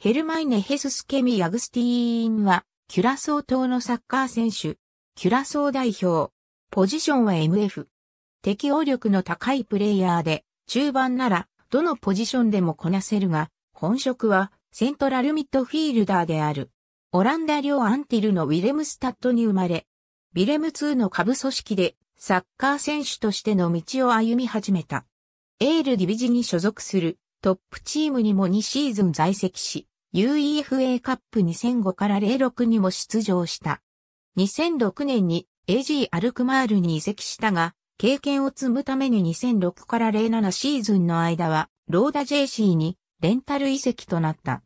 ヘルマイネ・ヘススケミ・アグスティーンは、キュラソー島のサッカー選手、キュラソー代表。ポジションは MF。適応力の高いプレイヤーで、中盤なら、どのポジションでもこなせるが、本職は、セントラルミッドフィールダーである。オランダ領アンティルのウィレムスタッドに生まれ、ビレム2の下部組織で、サッカー選手としての道を歩み始めた。エールディビジに所属するトップチームにも2シーズン在籍し、UEFA カップ2005から06にも出場した。2006年に AG アルクマールに移籍したが、経験を積むために2006から07シーズンの間は、ローダ JC にレンタル移籍となった。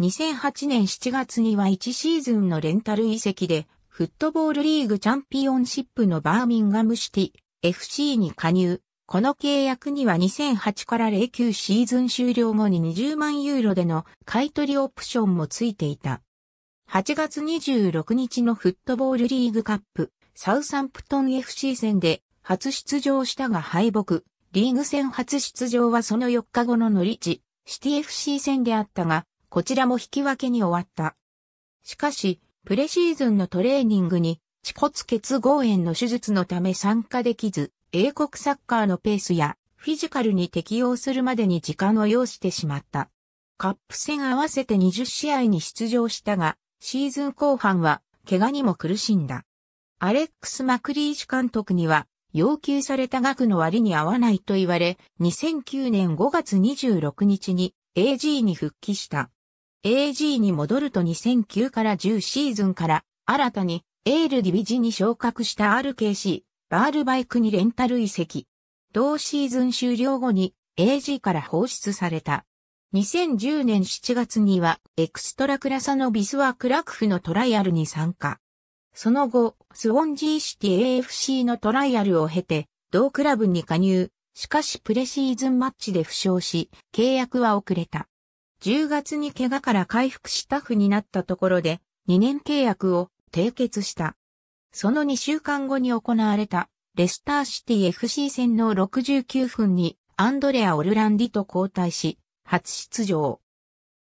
2008年7月には1シーズンのレンタル移籍で、フットボールリーグチャンピオンシップのバーミンガムシティ FC に加入。この契約には2008から09シーズン終了後に20万ユーロでの買取オプションもついていた。8月26日のフットボールリーグカップサウサンプトン FC 戦で初出場したが敗北。リーグ戦初出場はその4日後のノリチシティ FC 戦であったが、こちらも引き分けに終わった。しかし、プレシーズンのトレーニングに、恥骨結合炎の手術のため参加できず、英国サッカーのペースやフィジカルに適応するまでに時間を要してしまった。カップ戦合わせて20試合に出場したが、シーズン後半は怪我にも苦しんだ。アレックス・マクリーシュ監督には要求された額の割に合わないと言われ、2009年5月26日に AG に復帰した。AG に戻ると2009から10シーズンから新たにエールディビジに昇格した RKC バールバイクにレンタル移籍。同シーズン終了後に AG から放出された。2010年7月にはエクストラクラサのビスワークラクフのトライアルに参加。その後、スウォンジーシティ AFC のトライアルを経て、同クラブに加入。しかしプレシーズンマッチで負傷し、契約は遅れた。10月に怪我から回復しフリーになったところで、2年契約を締結した。その2週間後に行われたレスターシティ FC 戦の69分にアンドレア・オルランディと交代し、初出場。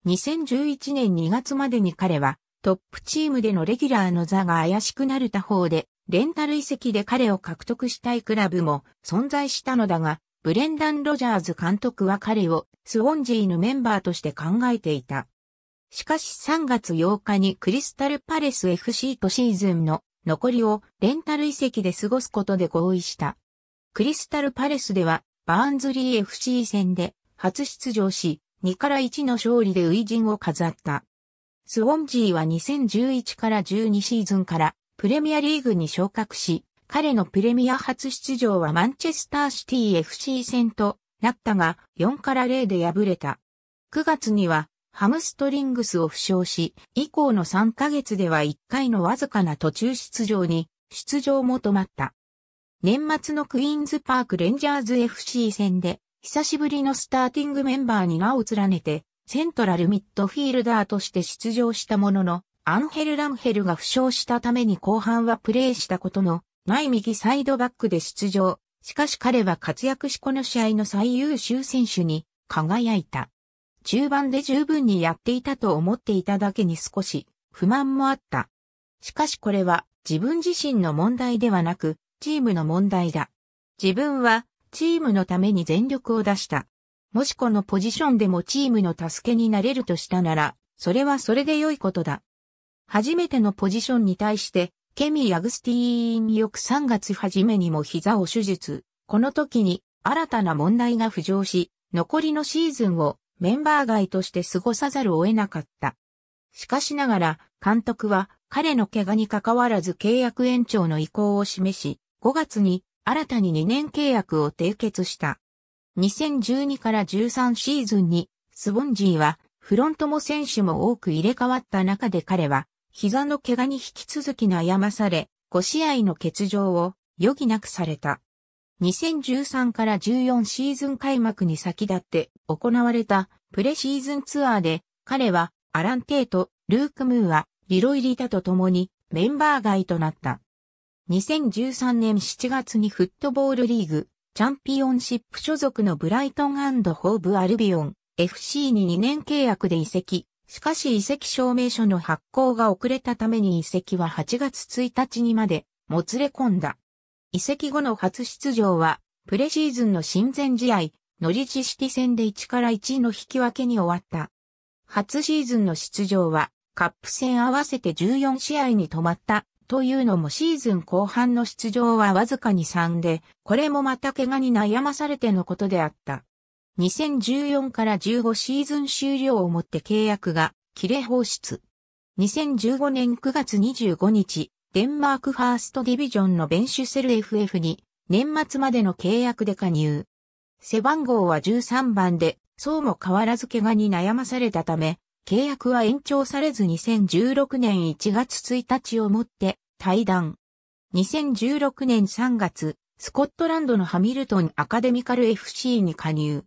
2011年2月までに彼はトップチームでのレギュラーの座が怪しくなる他方で、レンタル移籍で彼を獲得したいクラブも存在したのだが、ブレンダン・ロジャーズ監督は彼をスウォンジーのメンバーとして考えていた。しかし3月8日にクリスタルパレス FC とシーズンの残りをレンタル移籍で過ごすことで合意した。クリスタルパレスではバーンズリー FC 戦で初出場し、2から1の勝利で初陣を飾った。スウォンジーは2011から12シーズンからプレミアリーグに昇格し、彼のプレミア初出場はマンチェスターシティ FC 戦となったが4から0で敗れた。9月にはハムストリングスを負傷し、以降の3ヶ月では1回のわずかな途中出場に、出場も止まった。年末のクイーンズパークレンジャーズ FC 戦で、久しぶりのスターティングメンバーに名を連ねて、セントラルミッドフィールダーとして出場したものの、アンヘル・ランヘルが負傷したために後半はプレーしたことのない右サイドバックで出場。しかし彼は活躍しこの試合の最優秀選手に輝いた。中盤で十分にやっていたと思っていただけに少し不満もあった。しかしこれは自分自身の問題ではなくチームの問題だ。自分はチームのために全力を出した。もしこのポジションでもチームの助けになれるとしたなら、それはそれで良いことだ。初めてのポジションに対して、ケミー・アグスティーン翌3月初めにも膝を手術。この時に新たな問題が浮上し、残りのシーズンをメンバー外として過ごさざるを得なかった。しかしながら、監督は彼の怪我に関わらず契約延長の意向を示し、5月に新たに2年契約を締結した。2012から13シーズンに、スボンジーはフロントも選手も多く入れ替わった中で彼は、膝の怪我に引き続き悩まされ、5試合の欠場を余儀なくされた。2013から14シーズン開幕に先立って行われたプレシーズンツアーで彼はアラン・テイト、ルーク・ムーア、リロイ・リタと共にメンバー外となった。2013年7月にフットボールリーグチャンピオンシップ所属のブライトンホーブ・アルビオン FC に2年契約で移籍。しかし移籍証明書の発行が遅れたために移籍は8月1日にまでもつれ込んだ。移籍後の初出場は、プレシーズンの親善試合、ノリチシティ戦で1から1の引き分けに終わった。初シーズンの出場は、カップ戦合わせて14試合に止まったというのもシーズン後半の出場はわずかに3で、これもまた怪我に悩まされてのことであった。2014から15シーズン終了をもって契約が切れ放出。2015年9月25日、デンマークファーストディビジョンのベンシュセル FF に年末までの契約で加入。背番号は13番で、そうも変わらず怪我に悩まされたため、契約は延長されず2016年1月1日をもって退団。2016年3月、スコットランドのハミルトンアカデミカル FC に加入。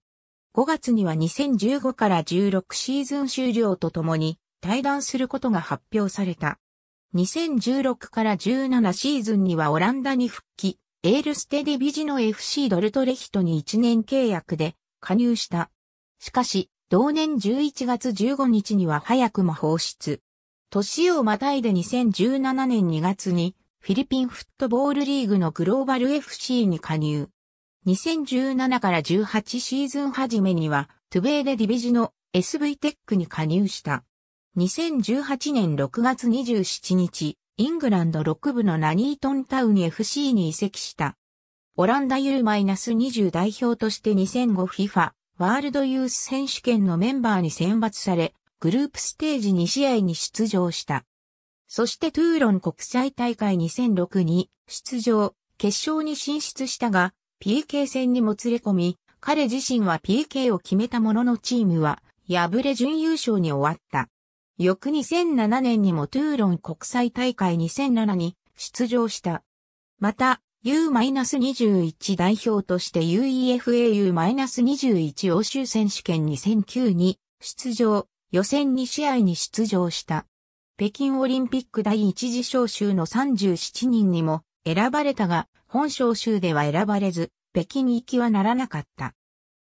5月には2015から16シーズン終了とともに退団することが発表された。2016から17シーズンにはオランダに復帰、エールステディビジノ FC ドルトレヒトに1年契約で加入した。しかし、同年11月15日には早くも放出。年をまたいで2017年2月にフィリピンフットボールリーグのグローバル FC に加入。2017から18シーズン初めにはトゥベーデディビジの SV テックに加入した。2018年6月27日、イングランド6部のナニートンタウン FC に移籍した。オランダ U-20 代表として 2005FIFA ワールドユース選手権のメンバーに選抜され、グループステージ2試合に出場した。そしてトゥーロン国際大会2006に出場、決勝に進出したが、PK 戦にもつれ込み、彼自身は PK を決めたもののチームは、敗れ準優勝に終わった。翌2007年にもトゥーロン国際大会2007に出場した。また、U-21 代表として UEFAU-21 欧州選手権2009に出場、予選2試合に出場した。北京オリンピック第一次招集の37人にも選ばれたが、本招集では選ばれず、北京行きはならなかった。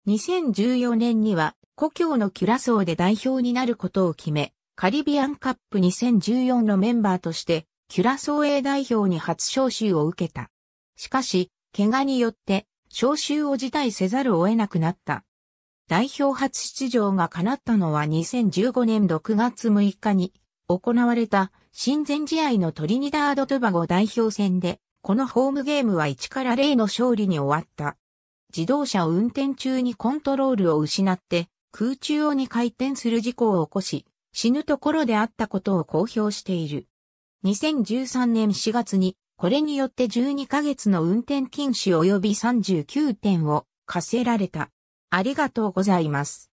2014年には故郷のキュラソーで代表になることを決め、カリビアンカップ2014のメンバーとして、キュラソー A 代表に初招集を受けた。しかし、怪我によって招集を辞退せざるを得なくなった。代表初出場が叶ったのは2015年6月6日に行われた親善試合のトリニダード・トゥバゴ代表戦で、このホームゲームは1から0の勝利に終わった。自動車を運転中にコントロールを失って空中を2回転する事故を起こし、死ぬところであったことを公表している。2013年4月にこれによって12ヶ月の運転禁止及び39点を課せられた。ありがとうございます。